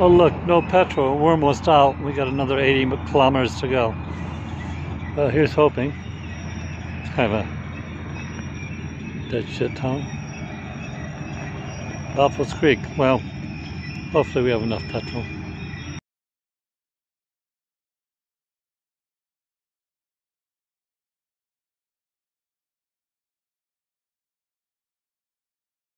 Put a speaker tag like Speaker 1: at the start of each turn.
Speaker 1: Oh look, no petrol. We're almost out. We got another 80 kilometers to go. Well, here's hoping. It's kind of a dead shit town. Balfour's Creek. Well, hopefully we have enough petrol.